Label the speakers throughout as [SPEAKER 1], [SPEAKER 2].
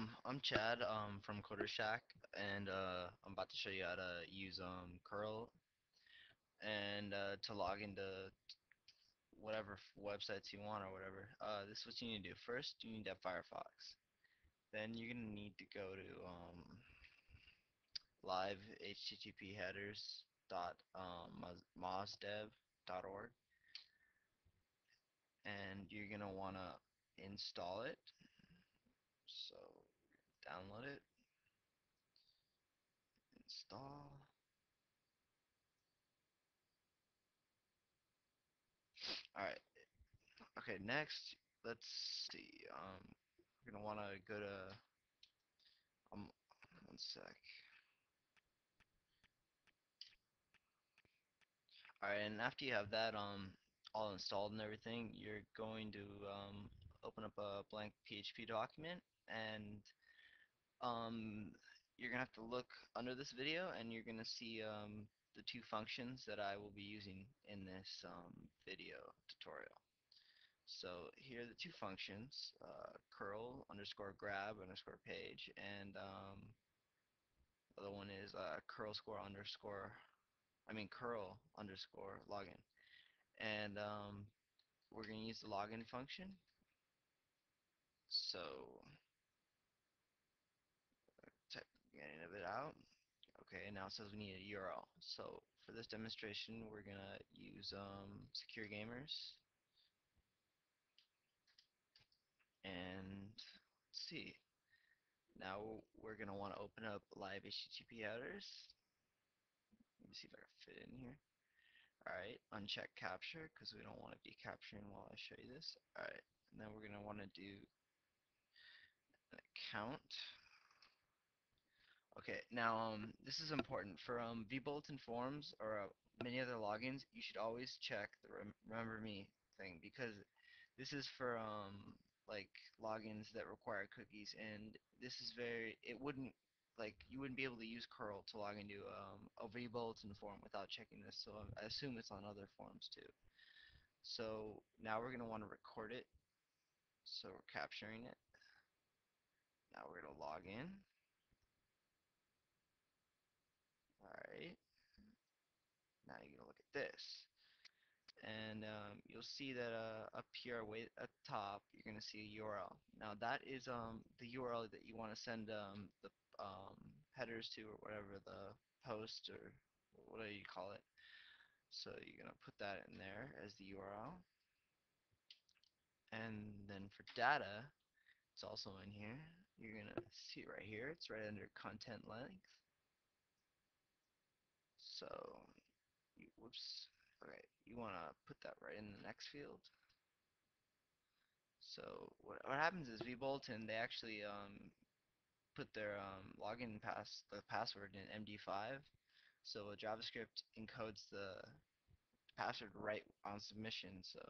[SPEAKER 1] Um, I'm Chad um, from Coder Shack, and uh, I'm about to show you how to use um, curl and uh, to log into whatever websites you want or whatever. Uh, this is what you need to do. First, you need to have Firefox. Then you're gonna need to go to um, live HTTP headers dot um, and you're gonna wanna install it. So download it, install. Alright, okay, next, let's see, um, we're gonna wanna go to, um, one sec. Alright, and after you have that, um, all installed and everything, you're going to, um, open up a blank PHP document, and, um, you're gonna have to look under this video, and you're gonna see, um, the two functions that I will be using in this, um, video tutorial. So here are the two functions, uh, curl underscore grab underscore page, and um, the other one is uh, curl score underscore, I mean curl underscore login. And um, we're going to use the login function. So type of it out. Okay, now it says we need a URL. So for this demonstration, we're going to use um, Secure Gamers. And let's see. Now we're going to want to open up live HTTP headers. Let me see if I can fit in here. Alright, uncheck capture because we don't want to be capturing while I show you this. Alright, and then we're going to want to do an account. Okay, now um, this is important. For um, vBulletin forms or uh, many other logins, you should always check the rem remember me thing because this is for um, like logins that require cookies and this is very it wouldn't like you wouldn't be able to use curl to log into um, a vBulletin form without checking this so I assume it's on other forms too. So now we're going to want to record it. So we're capturing it. Now we're going to log in alright. Now you're going to look at this. And um, you'll see that uh, up here way at top you're gonna see a URL now that is um, the URL that you want to send um, the um, headers to or whatever the post or whatever you call it. So you're gonna put that in there as the URL and then for data it's also in here. You're gonna see it right here. It's right under content length so you, whoops Okay, you want to put that right in the next field. So what, what happens is vBulletin, they actually um, put their um, login pass, the password in MD5. So JavaScript encodes the password right on submission. So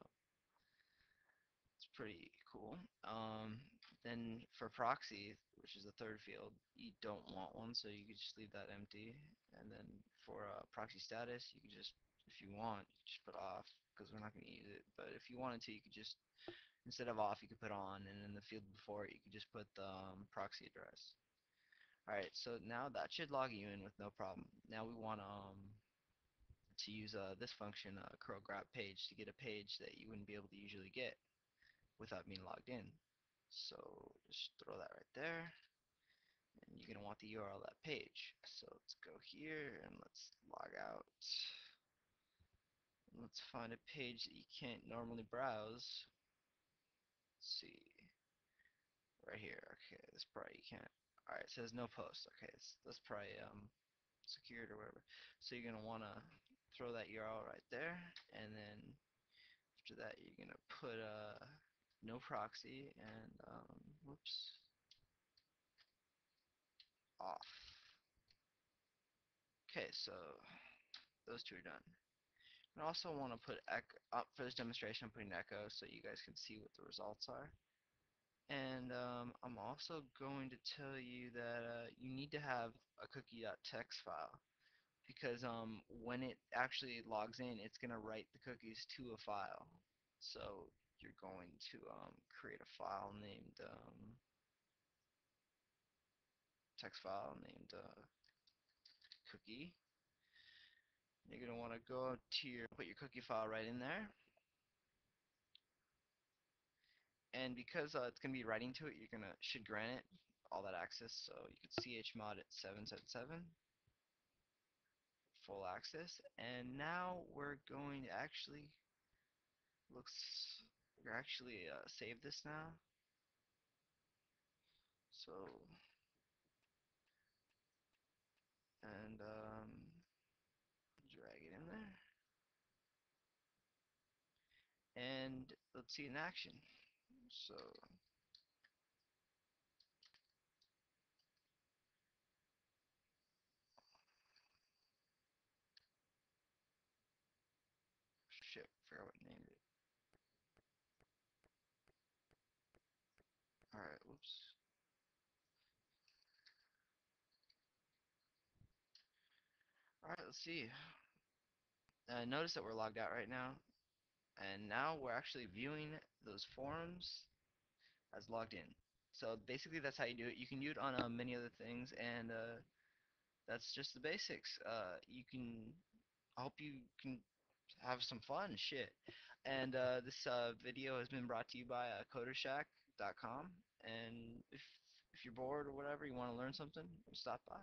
[SPEAKER 1] it's pretty cool. Um, then for proxy, which is the third field, you don't want one, so you could just leave that empty. And then for uh, proxy status, you can just if you want, you just put off because we're not going to use it. But if you wanted to, you could just, instead of off, you could put on, and in the field before it, you could just put the um, proxy address. Alright, so now that should log you in with no problem. Now we want um, to use uh, this function, uh, curl grab page, to get a page that you wouldn't be able to usually get without being logged in. So just throw that right there. And you're going to want the URL of that page. So let's go here and let's log out. Let's find a page that you can't normally browse. Let's see. Right here. Okay, this probably you can't. Alright, it says no post. Okay, that's probably um, secured or whatever. So you're going to want to throw that URL right there. And then after that, you're going to put uh, no proxy and, um, whoops, off. Okay, so those two are done. I also want to put echo up for this demonstration. I'm putting echo so you guys can see what the results are. And um, I'm also going to tell you that uh, you need to have a cookie.txt file because um, when it actually logs in, it's going to write the cookies to a file. So you're going to um, create a file named um, text file named uh, cookie. You're gonna want to go to your put your cookie file right in there. And because uh, it's gonna be writing to it, you're gonna should grant it all that access. So you could chmod at 777 full access. And now we're going to actually looks we're actually uh, save this now. So and um, drag it in there. And let's see in action. So shit, forgot what named it. Alright, whoops. Alright, let's see. Uh, notice that we're logged out right now. And now we're actually viewing those forums as logged in. So basically that's how you do it. You can do it on uh, many other things and uh, that's just the basics. Uh, you can, I hope you can have some fun, shit. And uh, this uh, video has been brought to you by uh, codershack.com and if, if you're bored or whatever, you want to learn something, stop by.